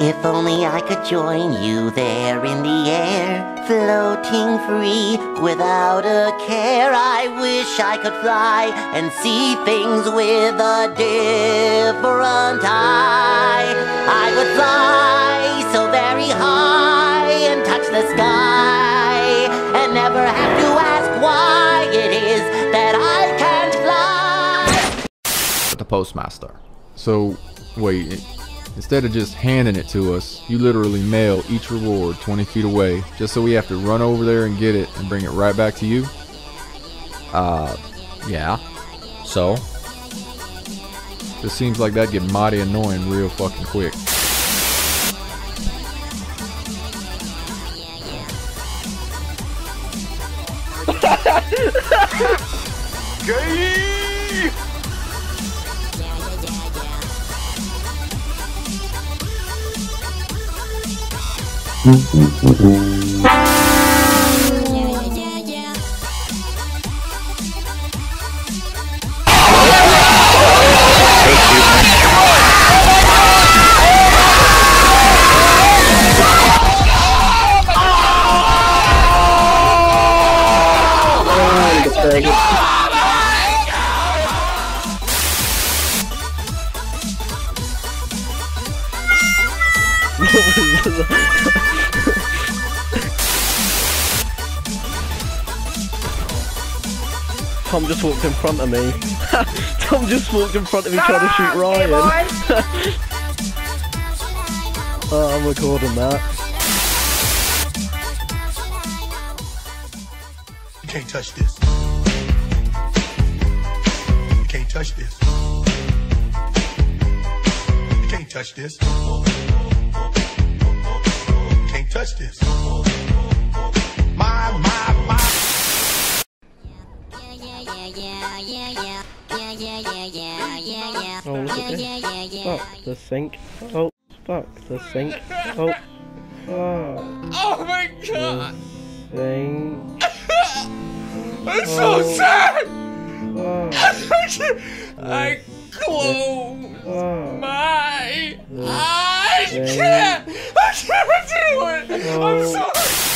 If only I could join you there in the air, floating free without a care. I wish I could fly and see things with a different eye. I would fly so very high and touch the sky and never have to ask why it is that I can't fly. the postmaster. So, wait, instead of just handing it to us, you literally mail each reward 20 feet away, just so we have to run over there and get it and bring it right back to you? Uh, yeah. So? This seems like that'd get mighty annoying real fucking quick. Oh my god! Tom just walked in front of me. Tom just walked in front of me trying to shoot Ryan. oh, I'm recording that. You can't touch this. You can't touch this. You can't touch this. You can't touch this. Oh, look at this. Fuck the sink. Oh, fuck the sink. Oh. Oh. Oh my god! Sink. I'm so oh, sad! Oh. I close Oh. my eyes! I can't! I can't do it! I'm Oh. sorry!